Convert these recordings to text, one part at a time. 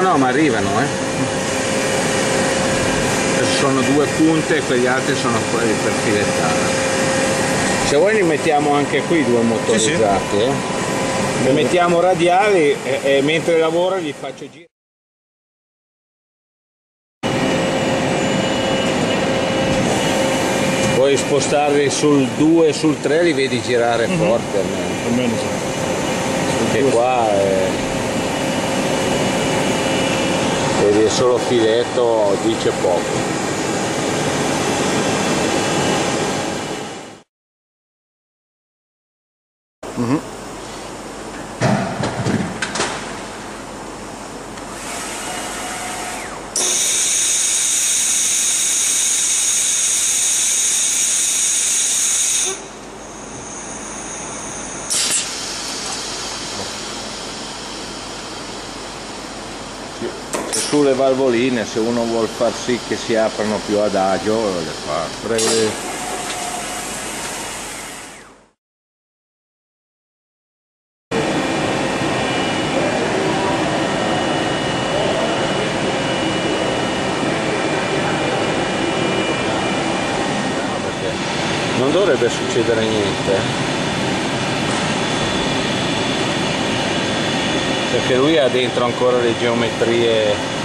no, ma arrivano, eh. Sono due punte e quegli altri sono quelli per filettare. Se vuoi li mettiamo anche qui due motorizzati, eh. Li mettiamo radiali e, e mentre lavoro gli faccio girare. Puoi spostarli sul 2 e sul 3 li vedi girare forte almeno. Almeno sì. Qua è... vedi è solo filetto, dice poco. Sulle valvoline se uno vuol far sì che si aprano più adagio le fa Prego. non dovrebbe succedere niente perché lui ha dentro ancora le geometrie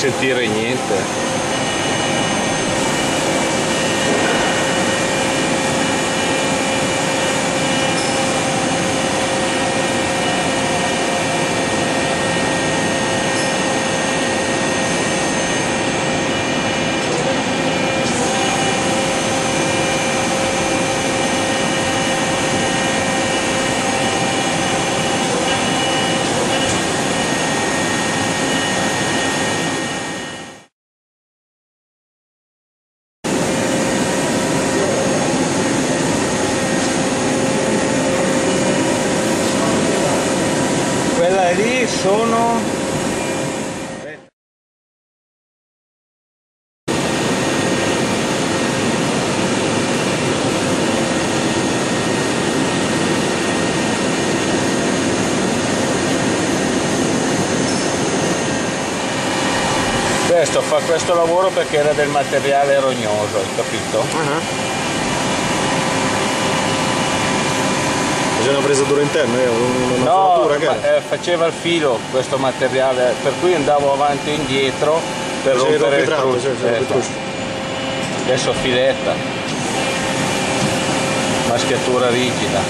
sentire niente sono questo fa questo lavoro perché era del materiale rognoso hai capito? C'è una fresatura interna, eh, una No, foratura che ma, eh, faceva il filo questo materiale, per cui andavo avanti e indietro per Facevi rompere il rompitratte, trus- cioè, cioè, eh, petrusci. Adesso filetta. Maschiatura rigida.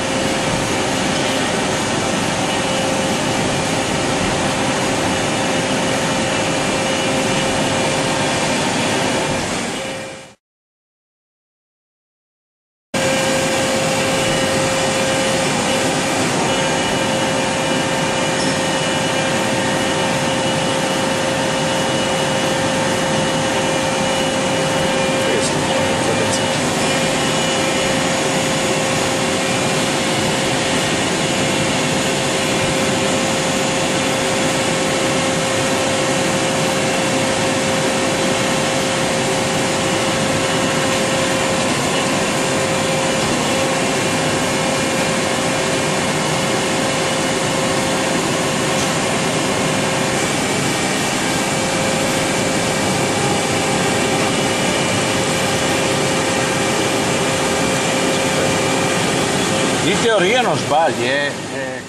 In teoria non sbagli, eh. eh,